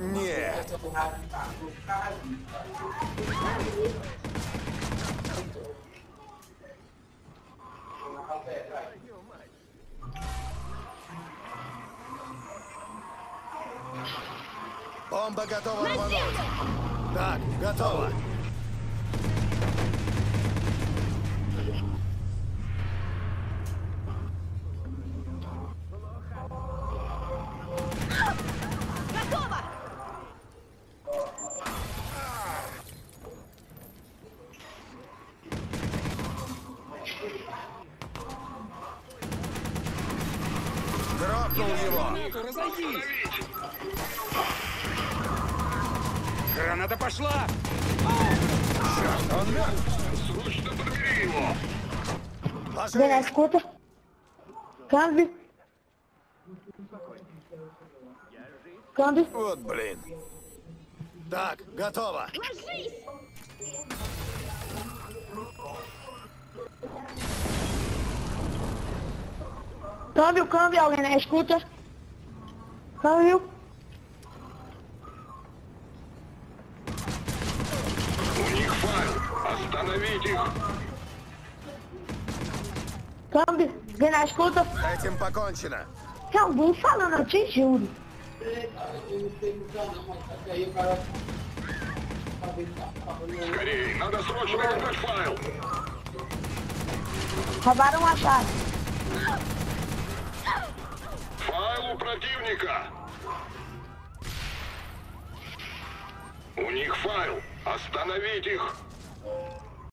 Нет. Бомба готова рвануть. Так, готово. Готово! Грохнул его. Разойдись! Граната пошла! Он мертв. Срочно подбери его! Ложи. Ven, escuta. Câmbio. Вот блин. Так, готово. Ложись! Câmbio, alguém na escuta. Câmbio. У них файл! Остановить их! Escuta. С этим покончено. Tem alguém falando, eu te juro. Скорее, надо срочно вернуть файл! Roubaram a chave. Файл у противника! У них файл! Остановить их!